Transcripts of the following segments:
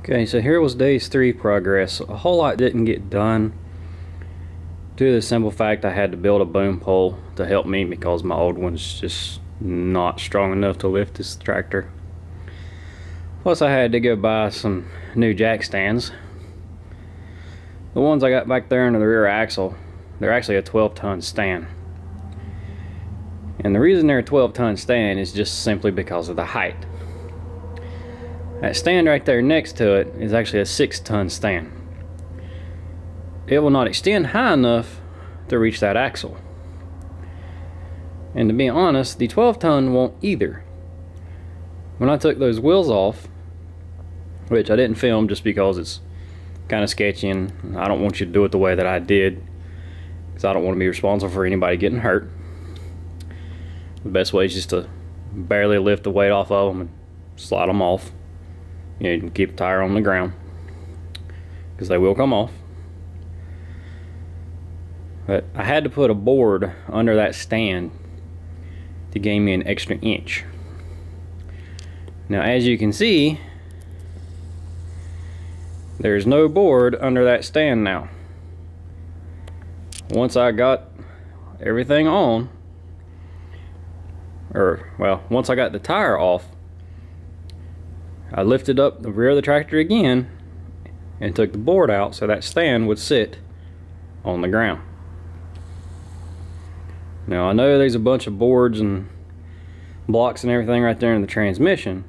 Okay, so here was days three progress. A whole lot didn't get done due to the simple fact I had to build a boom pole to help me because my old one's just not strong enough to lift this tractor. Plus I had to go buy some new jack stands. The ones I got back there under the rear axle, they're actually a 12 ton stand. And the reason they're a 12 ton stand is just simply because of the height. That stand right there next to it is actually a six ton stand. It will not extend high enough to reach that axle. And to be honest, the 12 ton won't either. When I took those wheels off, which I didn't film just because it's kind of sketchy and I don't want you to do it the way that I did because I don't want to be responsible for anybody getting hurt. The best way is just to barely lift the weight off of them and slide them off you know, keep the tire on the ground because they will come off. But I had to put a board under that stand to gain me an extra inch. Now as you can see, there's no board under that stand now. Once I got everything on, or well, once I got the tire off, I lifted up the rear of the tractor again and took the board out so that stand would sit on the ground. Now I know there's a bunch of boards and blocks and everything right there in the transmission.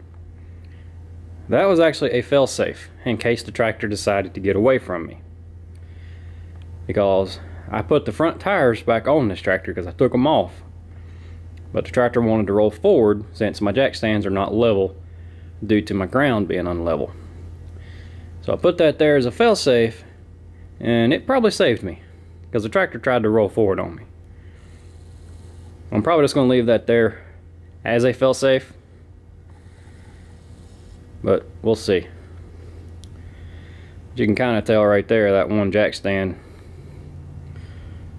That was actually a failsafe in case the tractor decided to get away from me. Because I put the front tires back on this tractor because I took them off. But the tractor wanted to roll forward since my jack stands are not level due to my ground being unlevel. So I put that there as a failsafe and it probably saved me because the tractor tried to roll forward on me. I'm probably just going to leave that there as a failsafe but we'll see. You can kind of tell right there that one jack stand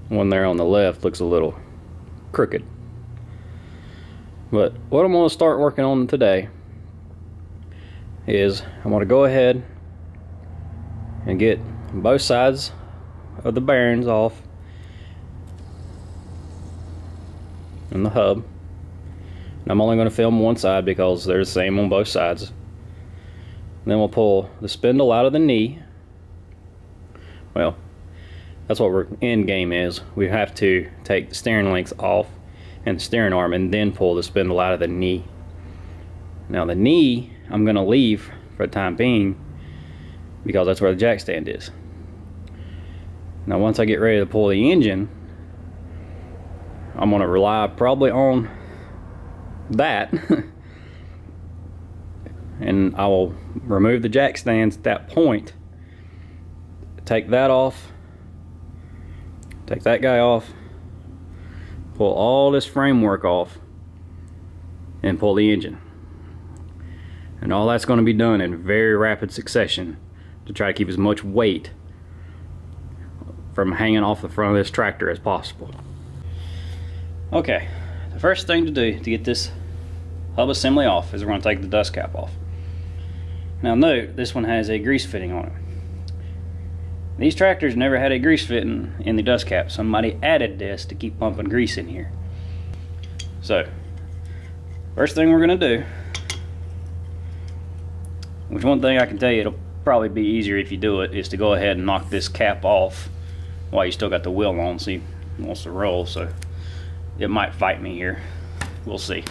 one there on the left looks a little crooked. But what I'm going to start working on today is I'm going to go ahead and get both sides of the bearings off and the hub. And I'm only going to film one side because they're the same on both sides. And then we'll pull the spindle out of the knee. Well, that's what our end game is. We have to take the steering links off and the steering arm and then pull the spindle out of the knee. Now the knee I'm going to leave for the time being because that's where the jack stand is. Now once I get ready to pull the engine, I'm going to rely probably on that and I will remove the jack stands at that point take that off take that guy off pull all this framework off and pull the engine and all that's going to be done in very rapid succession to try to keep as much weight from hanging off the front of this tractor as possible. Okay, the first thing to do to get this hub assembly off is we're going to take the dust cap off. Now note, this one has a grease fitting on it. These tractors never had a grease fitting in the dust cap. Somebody added this to keep pumping grease in here. So, first thing we're going to do which one thing I can tell you, it'll probably be easier if you do it, is to go ahead and knock this cap off while you still got the wheel on. See, he wants to roll, so it might fight me here. We'll see.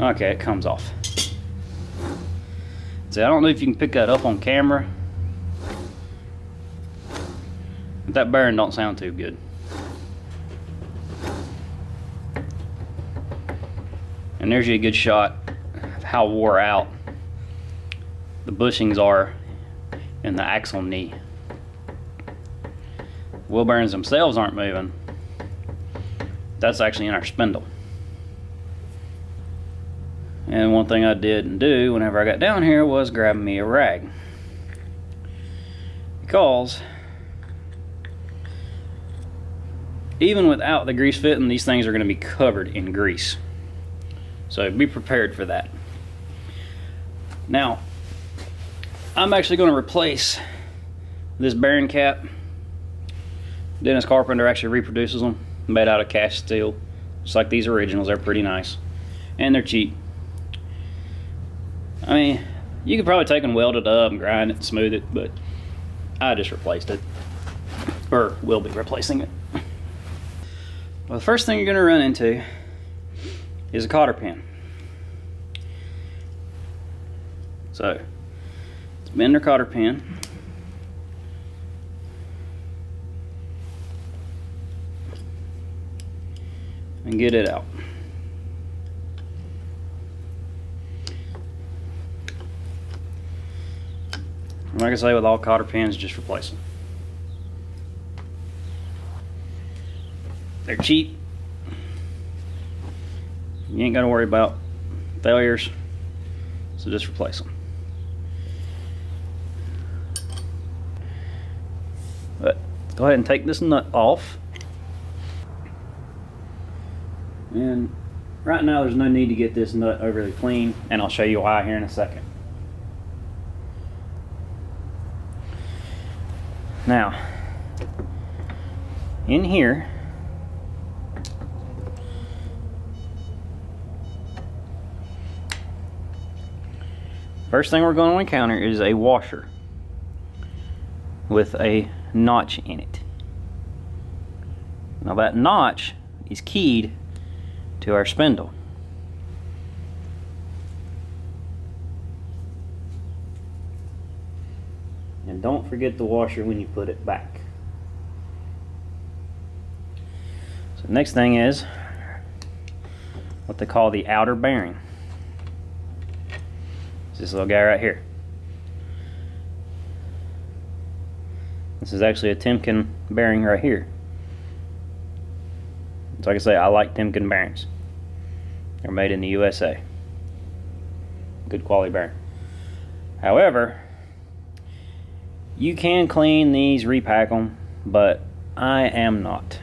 Okay, it comes off. See, I don't know if you can pick that up on camera. But that bearing don't sound too good. And there's you a good shot of how wore out the bushings are in the axle knee. Wheel bearings themselves aren't moving. That's actually in our spindle. And one thing I didn't do whenever I got down here was grab me a rag. Because even without the grease fitting, these things are going to be covered in grease. So be prepared for that. Now, I'm actually going to replace this bearing cap. Dennis Carpenter actually reproduces them, made out of cast steel. Just like these originals, they're pretty nice. And they're cheap. I mean, you could probably take and weld it up and grind it smooth it, but I just replaced it. Or will be replacing it. Well, the first thing you're going to run into is a cotter pin. So, it's bend your cotter pin. And get it out. Like I say, with all cotter pins, just replace them. They're cheap. You ain't got to worry about failures, so just replace them. But go ahead and take this nut off. And right now there's no need to get this nut overly clean, and I'll show you why here in a second. Now, in here, first thing we're going to encounter is a washer with a notch in it. Now that notch is keyed to our spindle. And don't forget the washer when you put it back. So next thing is what they call the outer bearing. This little guy right here. This is actually a Timken bearing right here. So like I say, I like Timken bearings. They're made in the USA. Good quality bearing. However, you can clean these, repack them, but I am not.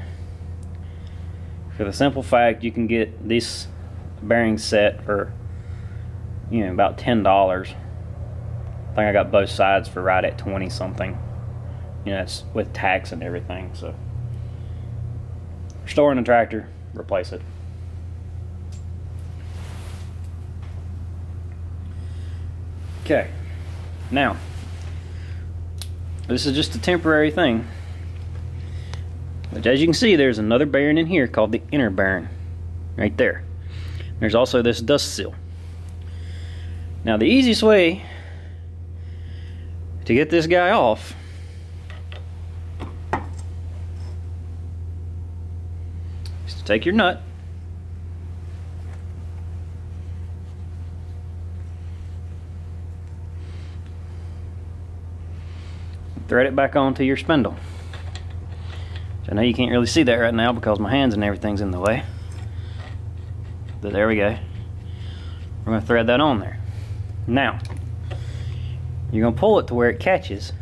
For the simple fact you can get this bearing set for you know about ten dollars. I think I got both sides for right at twenty something. You know, it's with tax and everything, so storing a tractor, replace it. Okay, now this is just a temporary thing. But as you can see, there's another bearing in here called the inner bearing. Right there. There's also this dust seal. Now the easiest way to get this guy off is to take your nut thread it back onto your spindle. I know you can't really see that right now because my hands and everything's in the way. But there we go. We're going to thread that on there. Now, you're going to pull it to where it catches.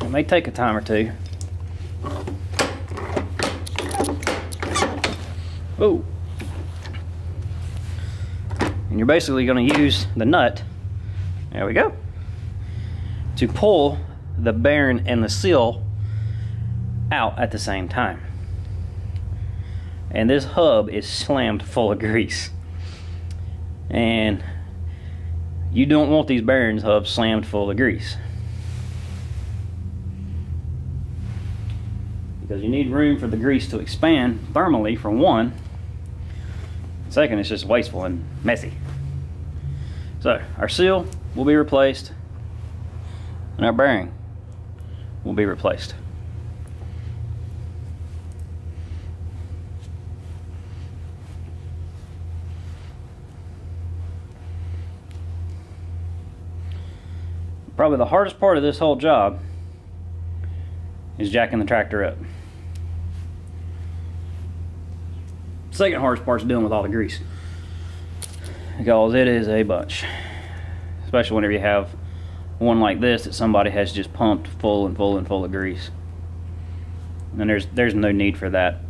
It may take a time or two. Oh and you're basically going to use the nut there we go to pull the bearing and the seal out at the same time and this hub is slammed full of grease. And you don't want these bearings hubs slammed full of grease. Because you need room for the grease to expand thermally for one. Second it's just wasteful and messy. So our seal will be replaced and our bearing will be replaced. Probably the hardest part of this whole job is jacking the tractor up. Second hardest part is dealing with all the grease because it is a bunch especially whenever you have one like this that somebody has just pumped full and full and full of grease. And there's there's no need for that.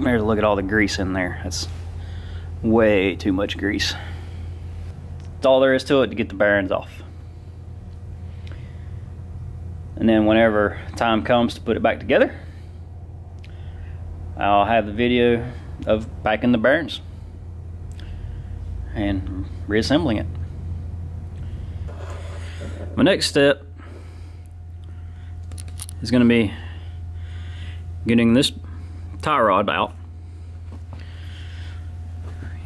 There's look at all the grease in there. That's way too much grease. That's all there is to it to get the bearings off. And then whenever time comes to put it back together, I'll have the video of packing the bearings and reassembling it. My next step is going to be getting this tie rod out.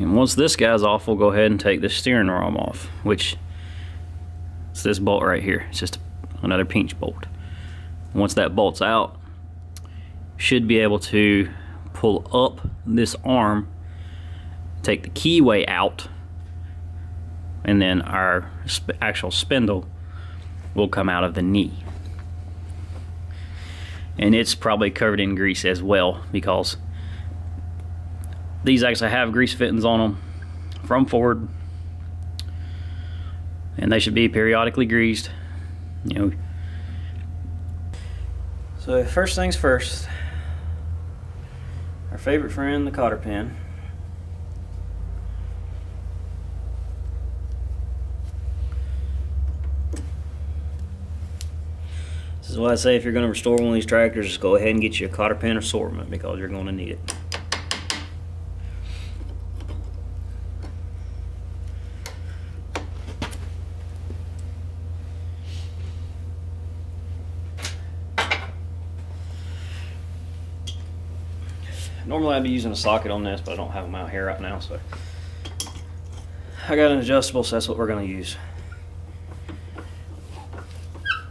And once this guy's off, we'll go ahead and take this steering arm off, which is this bolt right here. It's just another pinch bolt. Once that bolt's out, should be able to pull up this arm, take the keyway out, and then our sp actual spindle will come out of the knee. And it's probably covered in grease as well because these actually have grease fittings on them from Ford. And they should be periodically greased you know. So first things first our favorite friend the cotter pin This is why I say if you're going to restore one of these tractors, just go ahead and get you a cotter pin assortment because you're going to need it. Normally I'd be using a socket on this, but I don't have them out here right now, so I got an adjustable, so that's what we're going to use.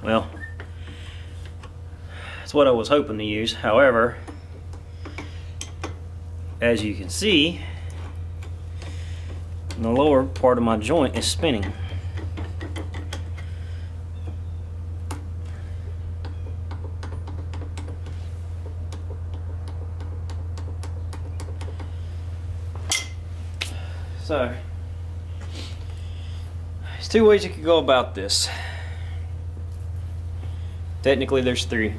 Well, that's what I was hoping to use. However, as you can see, the lower part of my joint is spinning. So, there's two ways you could go about this. Technically, there's three.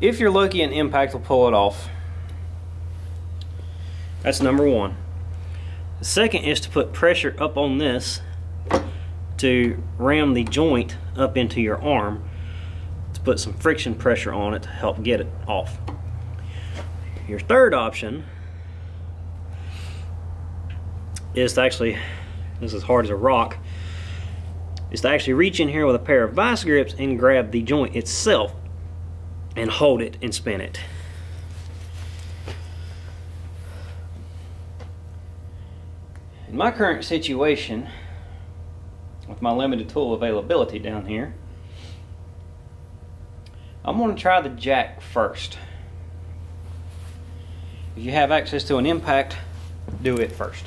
If you're lucky, an impact will pull it off. That's number one. The second is to put pressure up on this to ram the joint up into your arm to put some friction pressure on it to help get it off. Your third option is to actually, this is hard as a rock, is to actually reach in here with a pair of vice grips and grab the joint itself and hold it and spin it. In my current situation, with my limited tool availability down here, I'm going to try the jack first. If you have access to an impact, do it first.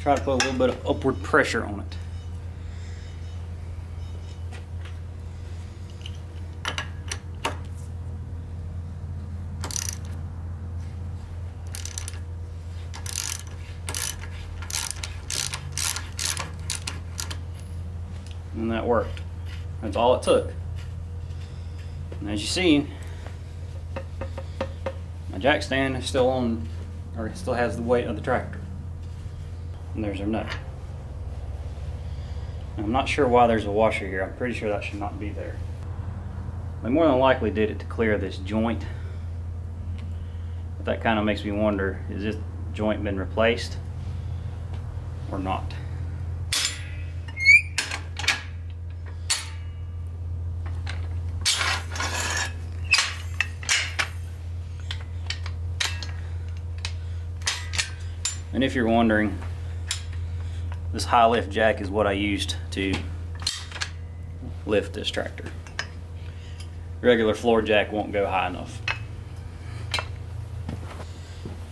Try to put a little bit of upward pressure on it. And that worked. That's all it took. And as you see, my jack stand is still on, or it still has the weight of the tractor and there's our nut. I'm not sure why there's a washer here. I'm pretty sure that should not be there. They more than likely did it to clear this joint. But that kind of makes me wonder, is this joint been replaced or not? And if you're wondering, this high lift jack is what I used to lift this tractor. Regular floor jack won't go high enough.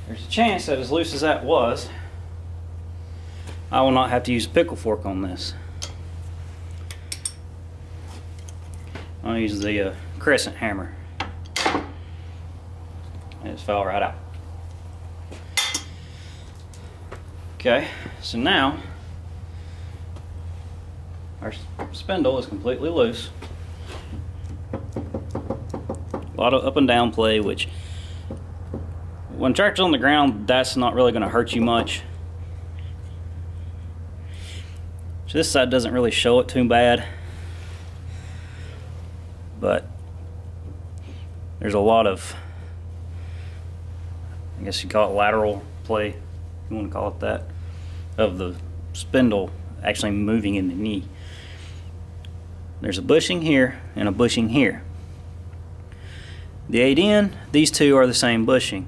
There's a chance that as loose as that was, I will not have to use a pickle fork on this. I'll use the uh, crescent hammer. It just fell right out. Okay, so now our spindle is completely loose. A lot of up and down play, which when tractor's on the ground, that's not really going to hurt you much. So this side doesn't really show it too bad. But there's a lot of, I guess you call it lateral play you want to call it that, of the spindle actually moving in the knee. There's a bushing here and a bushing here. The 8N, these two are the same bushing.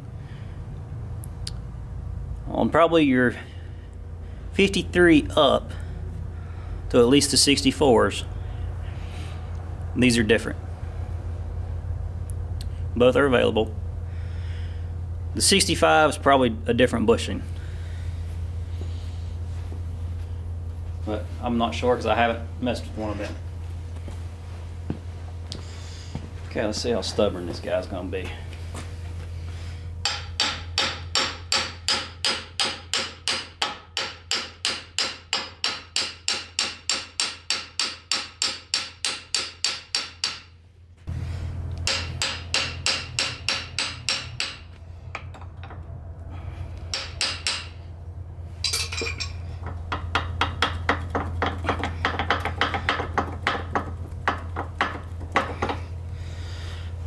On probably your 53 up to at least the 64s, these are different. Both are available. The 65 is probably a different bushing. but I'm not sure because I haven't messed with one of them. Okay, let's see how stubborn this guy's gonna be.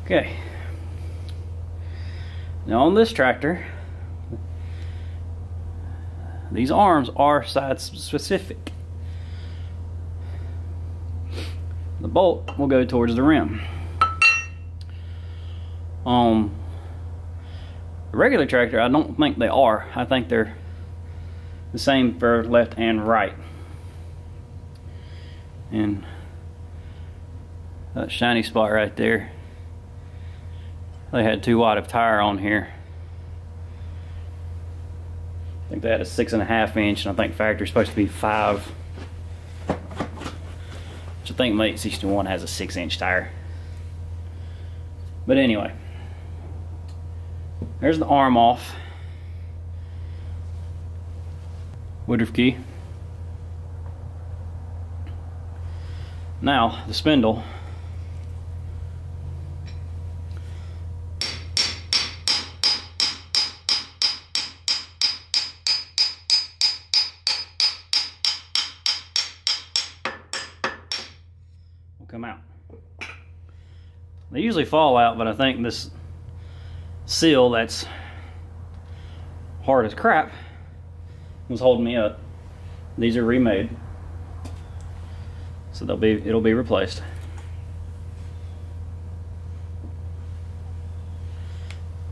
Okay. Now on this tractor, these arms are side specific. The bolt will go towards the rim. Um, on a regular tractor, I don't think they are. I think they're the same for left and right. And that shiny spot right there they had too wide of tire on here. I think they had a six and a half inch, and I think factory's supposed to be five. Which I think Mate 61 has a six inch tire. But anyway, there's the arm off. Woodruff key. Now, the spindle come out. They usually fall out, but I think this seal that's hard as crap was holding me up. These are remade. So they'll be it'll be replaced.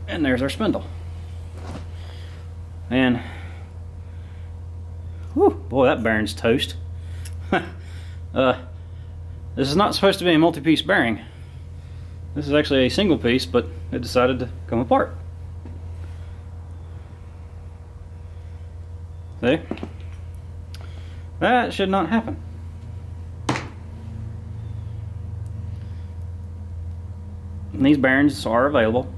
And there's our spindle. And whew, boy that burns toast. uh this is not supposed to be a multi-piece bearing. This is actually a single piece, but it decided to come apart. See? That should not happen. And these bearings are available.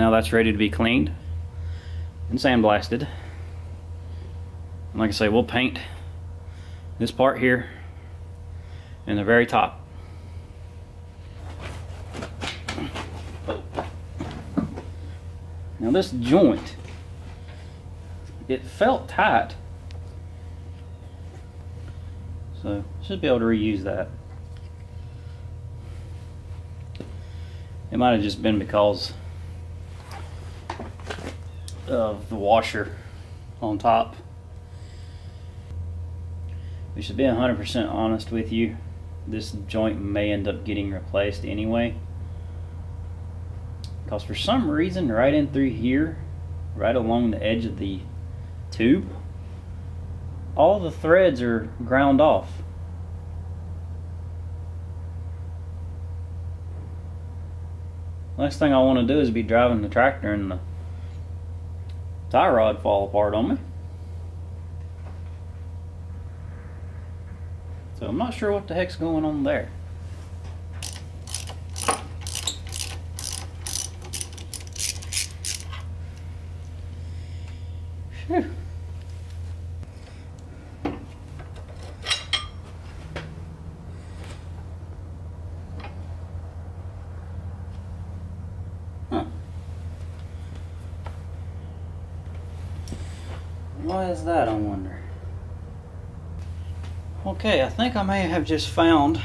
Now that's ready to be cleaned and sandblasted. And like I say, we'll paint this part here in the very top. Now this joint, it felt tight. So should be able to reuse that. It might have just been because of the washer on top. We should be 100% honest with you. This joint may end up getting replaced anyway. Because for some reason, right in through here, right along the edge of the tube, all the threads are ground off. Last thing I want to do is be driving the tractor and the tie rod fall apart on me. So I'm not sure what the heck's going on there. Whew. Why is that, I wonder? Okay, I think I may have just found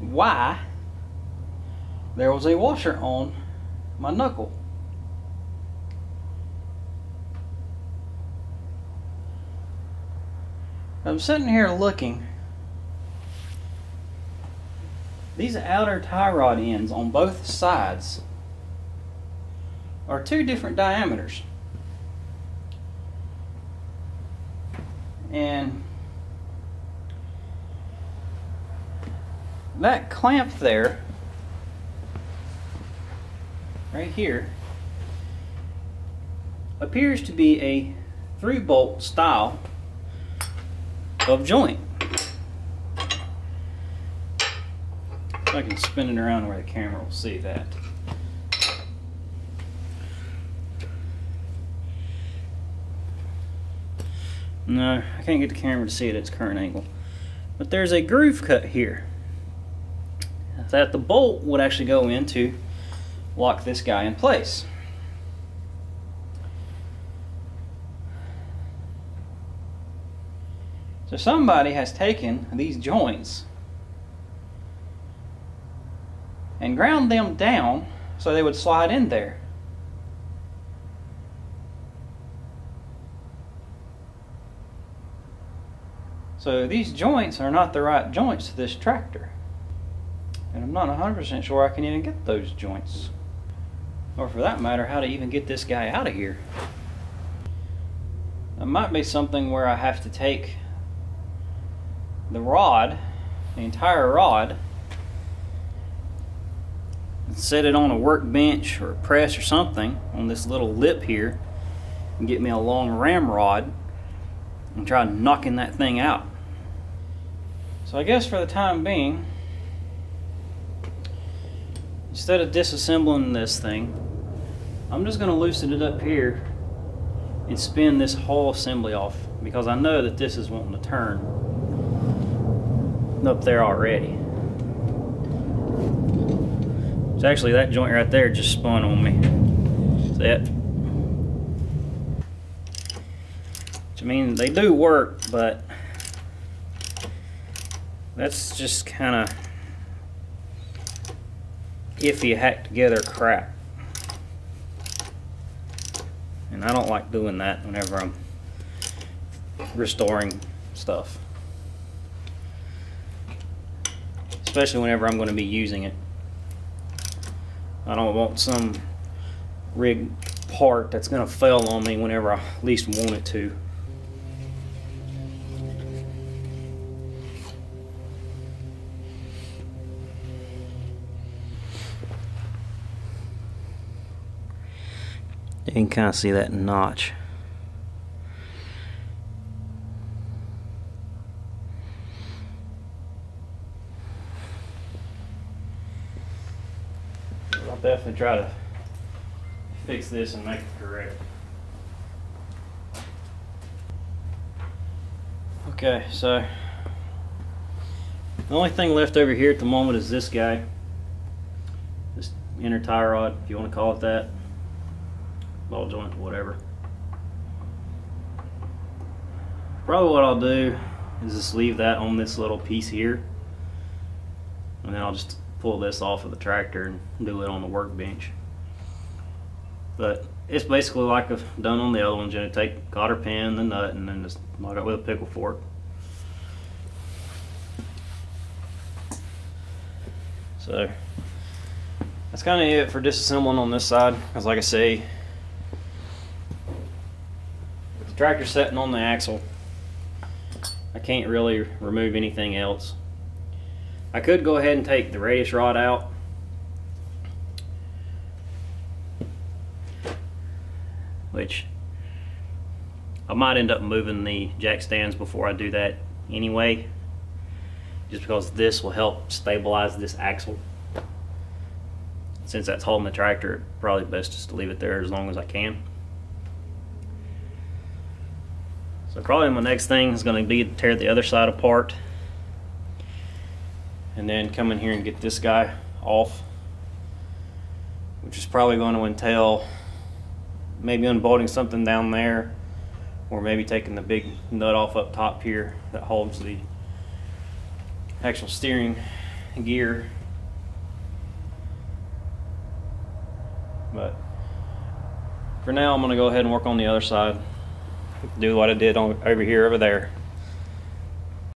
why there was a washer on my knuckle. I'm sitting here looking. These outer tie rod ends on both sides are two different diameters. And that clamp there, right here, appears to be a three bolt style of joint. I can spin it around where the camera will see that. No, I can't get the camera to see it at its current angle. But there's a groove cut here that the bolt would actually go into lock this guy in place. So somebody has taken these joints and ground them down so they would slide in there. So these joints are not the right joints to this tractor. And I'm not 100% sure I can even get those joints. Or for that matter, how to even get this guy out of here. It might be something where I have to take the rod, the entire rod, and set it on a workbench or a press or something on this little lip here and get me a long ramrod and try knocking that thing out. So I guess for the time being, instead of disassembling this thing, I'm just going to loosen it up here and spin this whole assembly off because I know that this is wanting to turn up there already. It's actually that joint right there just spun on me. See it? Which I mean, they do work, but that's just kind of iffy hack together crap. And I don't like doing that whenever I'm restoring stuff. Especially whenever I'm going to be using it. I don't want some rig part that's going to fail on me whenever I least want it to. You can kind of see that notch. I'll definitely try to fix this and make it correct. Okay, so the only thing left over here at the moment is this guy. This inner tie rod, if you want to call it that ball joint, whatever. Probably what I'll do is just leave that on this little piece here. And then I'll just pull this off of the tractor and do it on the workbench. But it's basically like I've done on the other ones. You know, take cotter pin, the nut, and then just lock it with a pickle fork. So that's kind of it for disassembling on this side. Because like I say, the tractor's sitting on the axle. I can't really remove anything else. I could go ahead and take the radius rod out. Which I might end up moving the jack stands before I do that anyway. Just because this will help stabilize this axle. Since that's holding the tractor, probably best just to leave it there as long as I can. So probably my next thing is going to be to tear the other side apart and then come in here and get this guy off which is probably going to entail maybe unbolting something down there, or maybe taking the big nut off up top here that holds the actual steering gear. But for now, I'm gonna go ahead and work on the other side. Do what I did on over here, over there.